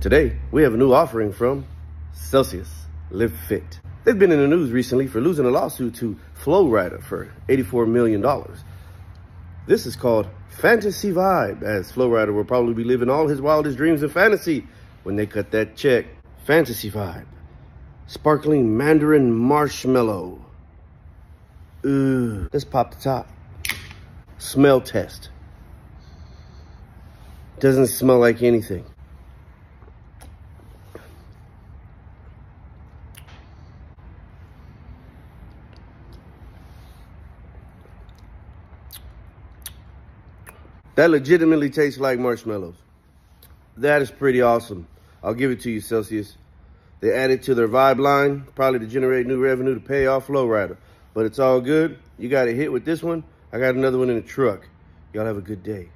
Today, we have a new offering from Celsius Live Fit. They've been in the news recently for losing a lawsuit to Flo Rida for $84 million. This is called Fantasy Vibe, as Flo Rida will probably be living all his wildest dreams in fantasy when they cut that check. Fantasy Vibe. Sparkling Mandarin Marshmallow. Ooh. Let's pop the top. Smell test. Doesn't smell like anything. That legitimately tastes like marshmallows. That is pretty awesome. I'll give it to you, Celsius. They added to their vibe line, probably to generate new revenue to pay off Flo Rida. But it's all good. You got a hit with this one. I got another one in the truck. Y'all have a good day.